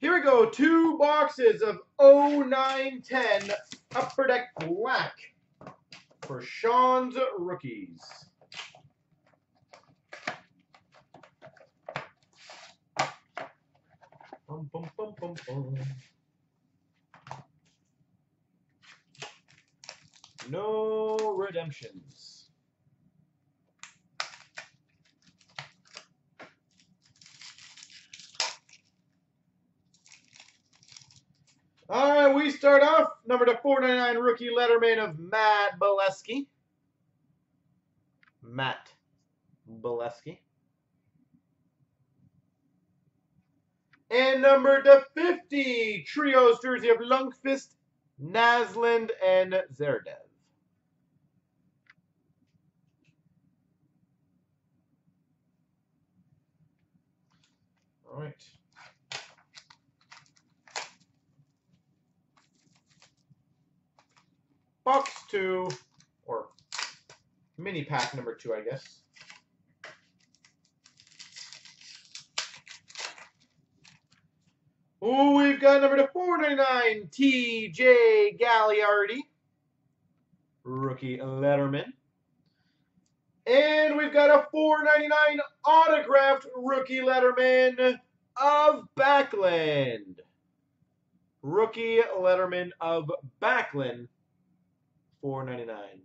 Here we go. Two boxes of 0910 Upper Deck Black for Shaun's rookies. Bum, bum, bum. No redemptions. All right, we start off number to 499 rookie letterman of Matt Beleskey. Matt Beleskey. And number to 50 trios jersey of Lundqvist, Naslund, and Zherdev. All right. box two, or mini pack number two, I guess. Oh, we've got number to 499, TJ Galiardi, rookie Letterman. And we've got a 499 autographed rookie Letterman of Backlund. Rookie Letterman of Backlund. Four ninety-nine.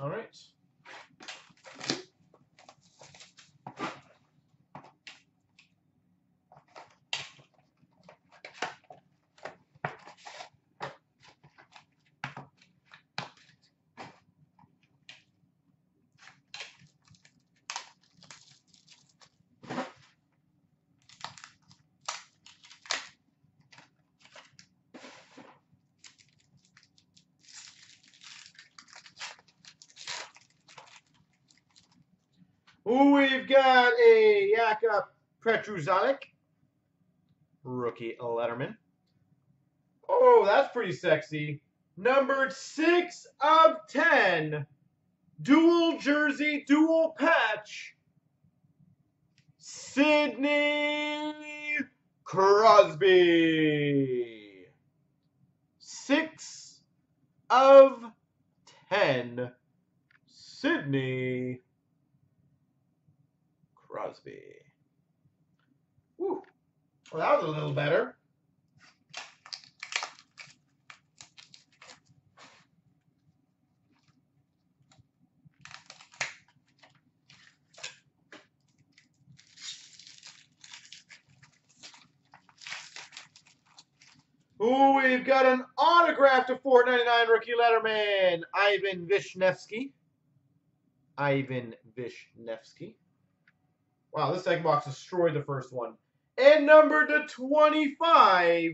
All right. We've got a Jakub Petruzalek, rookie letterman. Oh, that's pretty sexy. Numbered 6 of 10. Dual jersey, dual patch. Sidney Crosby. 6 of 10. Sidney Crosby. Whew. Well, that was a little better. Ooh, we've got an autograph to 4.99 rookie letterman, Ivan Vishnevskiy. Ivan Vishnevskiy. Wow, this second box destroyed the first one. And number to 25,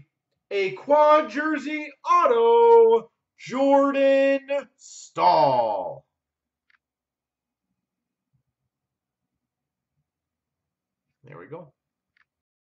a quad jersey auto, Jordan Staal. There we go.